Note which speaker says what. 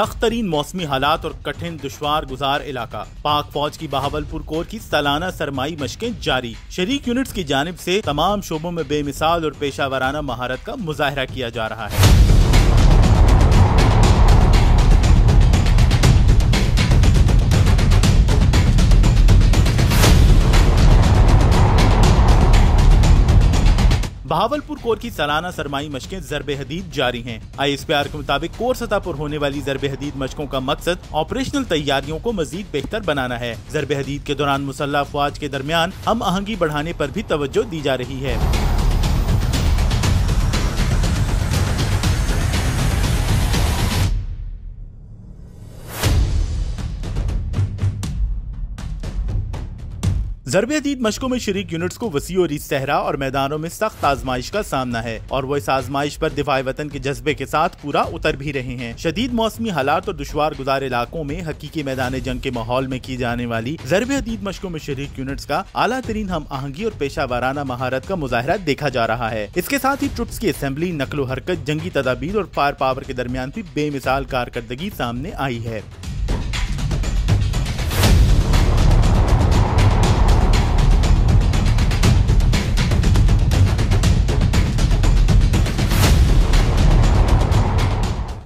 Speaker 1: सख्त तरीन मौसमी हालात और कठिन दुशवार गुजार इलाका। पाक फौज की बहावलपुर कोर की सालाना सरमाई मशकें जारी। शरीक यूनिट्स की जानब ऐसी तमाम शोबों में बेमिसाल और पेशा वाराना महारत का मुजाहरा किया जा रहा है। बहावलपुर कोर की सालाना सरमाई मशकें जरब हदीद जारी हैं। आई एस पी आर के मुताबिक कोर सतह पर होने वाली जरब हदीद मशकों का मकसद ऑपरेशनल तैयारियों को मजीद बेहतर बनाना है। जरब हदीद के दौरान मुसल्ह अफवाज के दरमियान हम आहंगी बढ़ाने आरोप भी तवज्जो दी जा रही है। जरबे अदीद मशकों में शरीक यूनिट्स को वसी और सहरा और मैदानों में सख्त आजमाइश का सामना है और वो इस आजमाइश पर दिफाई वतन के जज्बे के साथ पूरा उतर भी रहे हैं। शदीद मौसमी हालात और दुशवार गुजार इलाकों में हकीकी मैदान जंग के माहौल में की जाने वाली जरबे अदीद मशकों में शरीक यूनिट्स का आला तरीन हम आहंगी और पेशा वाराना महारत का मुजाहरा देखा जा रहा है। इसके साथ ही ट्रुप्स की असम्बली नकलो हरकत, जंगी तदाबीर और फायर पावर के दरमियान भी बेमिसाल कारकर्दगी सामने आई है।